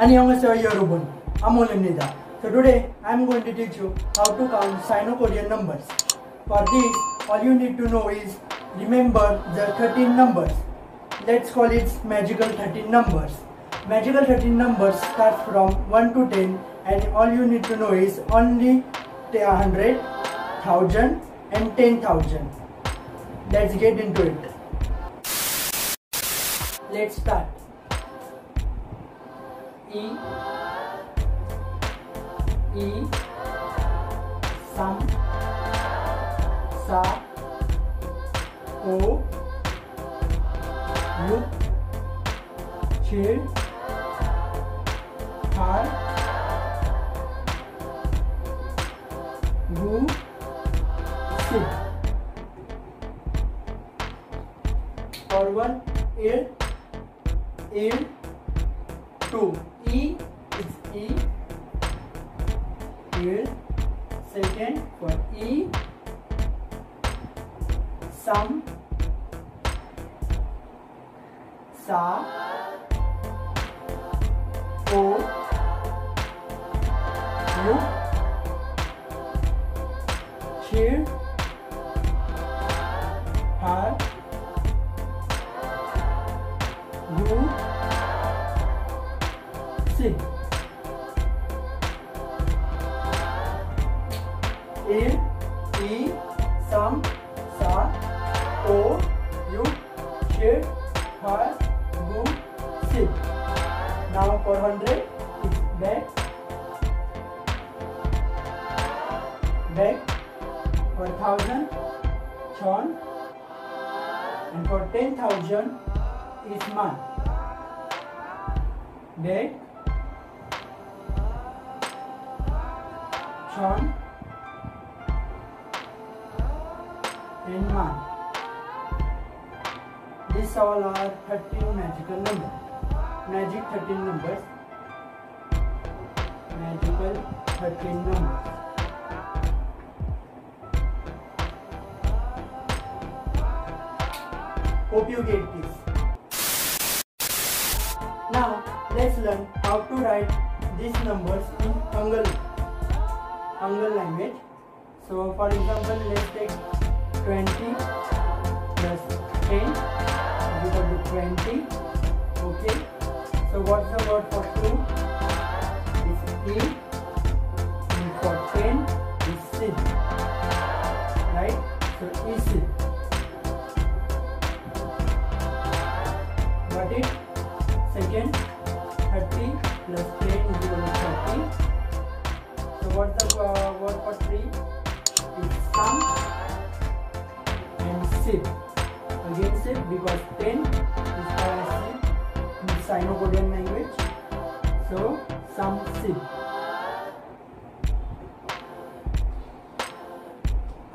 and youngest ever Yoruban. I'm Olimnida. So today I'm going to teach you how to count Sino-Korean numbers. For this, all you need to know is remember the 13 numbers. Let's call it magical 13 numbers. Magical 13 numbers start from 1 to 10 and all you need to know is only 100, 1000 and 10,000. Let's get into it. Let's start. E. E. Sam Sa. Ko Yuk Chil. Har. Gu Sid For one ear ear two E is E. Here second for E. Some sa. O o, you, share, her, go, sit. Now for hundred, it's back, back. For thousand, chon, and for ten thousand is man. Back, chon. and man. These all are 13 magical numbers. Magic 13 numbers. Magical 13 numbers. Hope you get this. Now let's learn how to write these numbers in Hangul. Hangul language. So for example, let's take 20 plus 10 is equal to 20 okay? So what's the word for 2 is e and for 10 is sid right? So esid got it? Second 30 plus 10 is equal to 30 so what's the uh, word for 3 is sum and sip. Again it because 10 is sip in Sino-Korean language. So some sip.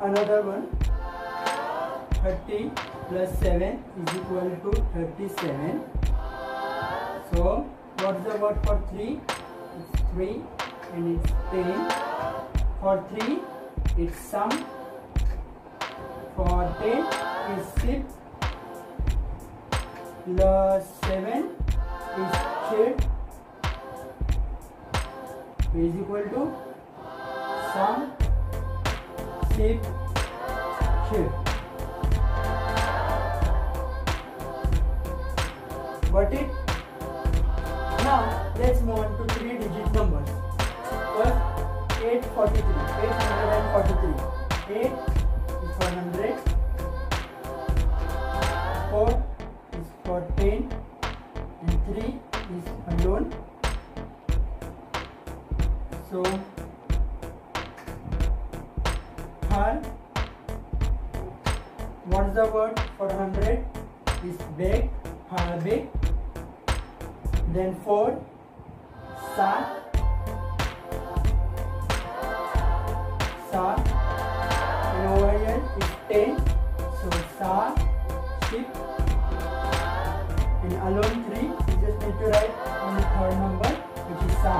Another one 30 plus 7 is equal to 37. So what's the word for 3? It's 3 and it's 10. For 3 it's sum for 10 it's 6 plus 7 is shade is equal to sum 6 shade got it? Now let's move on to three digit numbers. First 843 843 8 is for 100 4 is for 10 and 3 is alone. So her what's the word for 100 is big her big. Then 4 sa sa and over here is 10 so sa ship and alone 3 you just need to write on the third number which is sa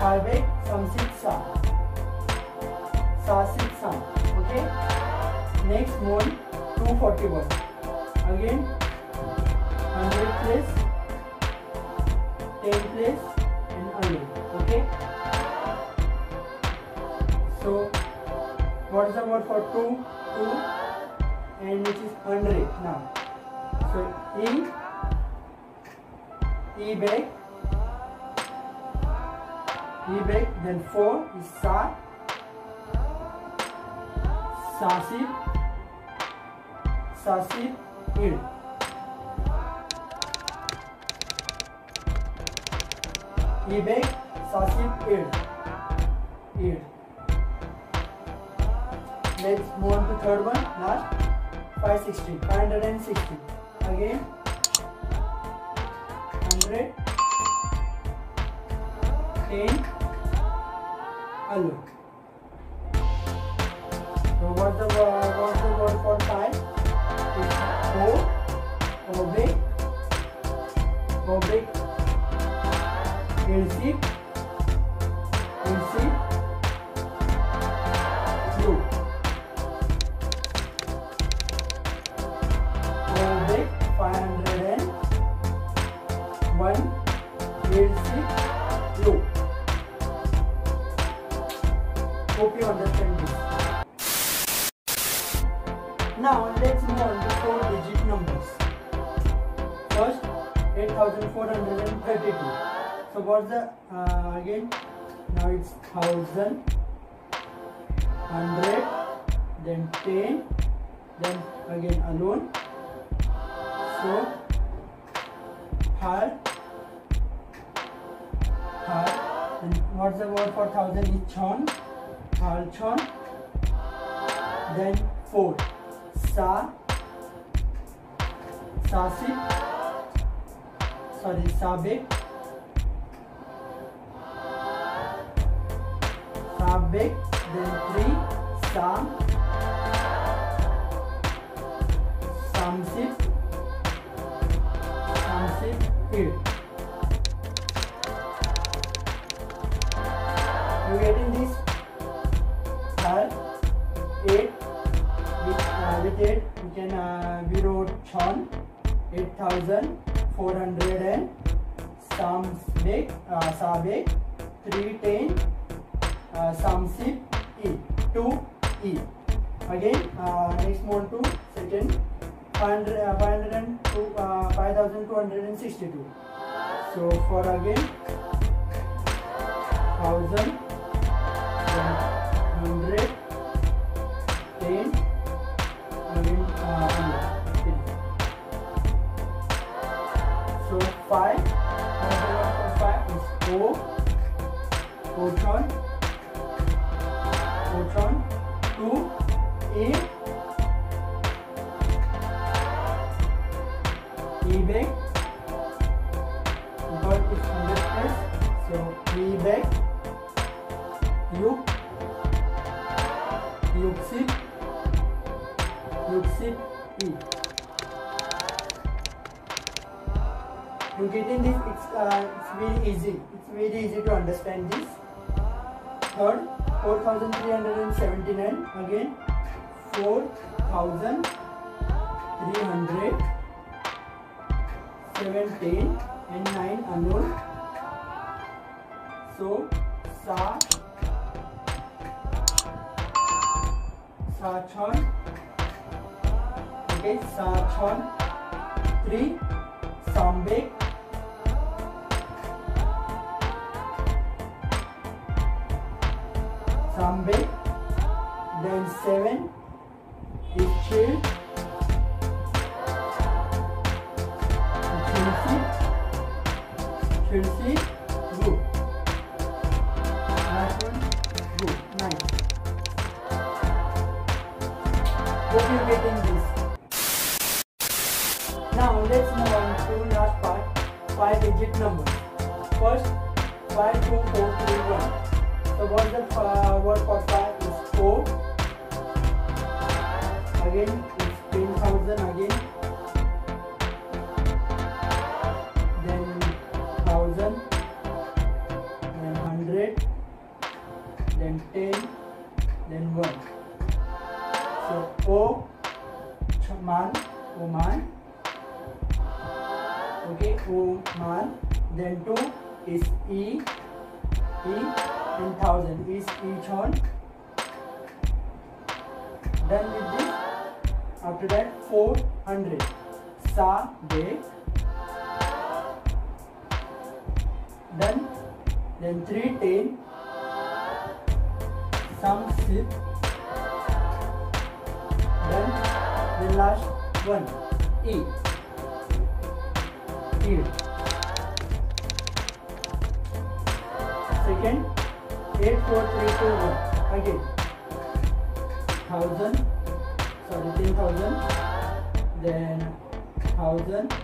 Harvey Samsit Sa Sasit Sam okay? Next one 241 again 100 place 10 place and alone okay? So what is the word for 2 2 and which is 100 now. So e e back e back then 4 is sa. Sasip sasip id e back sasip id id let's move on to third one last 560 560 again 100 10 alone so what the what's the word for five it's o obic obic ilsip 8432. So what's the uh, again? Now it's thousand, hundred, then ten, then again alone. So har, har. And what's the word for thousand? Is chon, har chon. Then four sa sasip sorry sabik sabik then three sam. Samsip. Samsip eight you getting this? Third eight with, uh, with it we can uh, we wrote chon 8400 uh, 310 uh, samsip e 2 e again uh, next one to second 500 uh, 500 and two, uh, 5262 so for again 1000 100 10 again uh, 100 so 5 number for 5 is O you getting this it's uh, it's very easy. It's very easy to understand this. Third 4379 again 4300 17 and 9 unknown so sa sachon okay sachon 3 sambek Sambe, then seven is chill, Chelsea, Chelsea. Last one, nice. Hope you're getting this. Now let's move on to last part, five digit numbers. First, five, two, four, three, one. So what the uh, word for five is four. Again, thousand is each on. Done with this. After that, four hundred. Sa de. Then three ten. Some sip. Then the last one. E. E. Second, eight four three two one. Again, thousand. Sorry, ten thousand. Then thousand.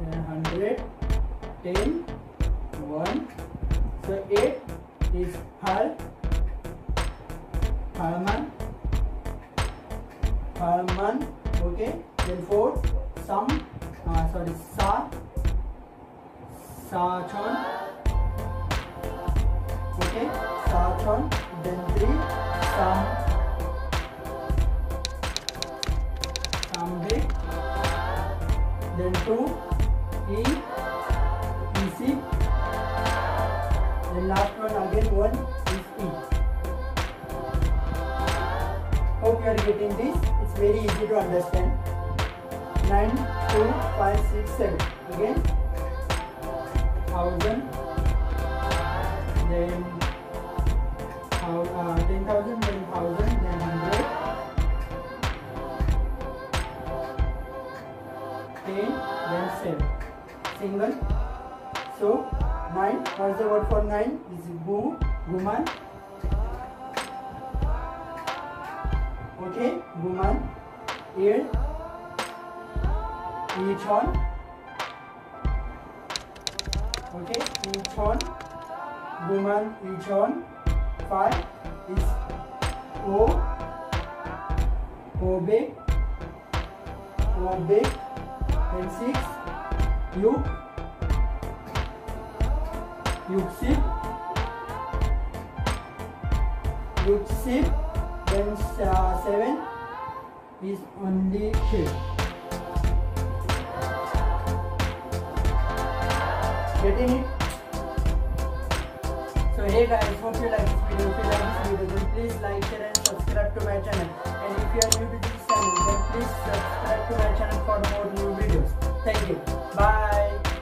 Then hundred. Ten. One. So eight is Hal. Halman. Halman. Okay. Then four. Some. Uh, sorry, Sa. Sachon. Okay. Sachon. Then three. Sam. Sambe. Then two. E. EC. Then last one again one is E. Hope you are getting this. It's very easy to understand. 9, 2, 5, 6, 7. Again. Thousand. Then uh, ten thousand, then thousand, then hundred. Ten, then seven. Single. So nine. What's the word for nine? Is gu, guman. Okay, guman. Eight. Each on. Okay, each on. Woman each on. Five is O. Obe. Obe. Then six. Yuk. Yuksip. Yuksip. Then uh, seven is only shape. Getting it? So hey guys, hope you like this video. If you like this video, then please like, share and subscribe to my channel. And if you are new to this channel, then please subscribe to my channel for more new videos. Thank you. Bye.